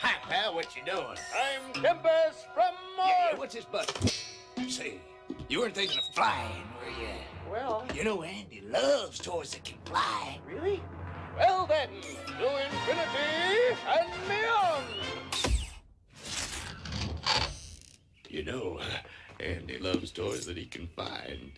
Hi, pal. What you doing? I'm Tempest from Mars. Yeah, what's his butt? Say, you weren't thinking of flying, were you? Well, You know Andy loves toys that can fly. really? Well then, to infinity and beyond. You know, uh, Andy loves toys that he can find.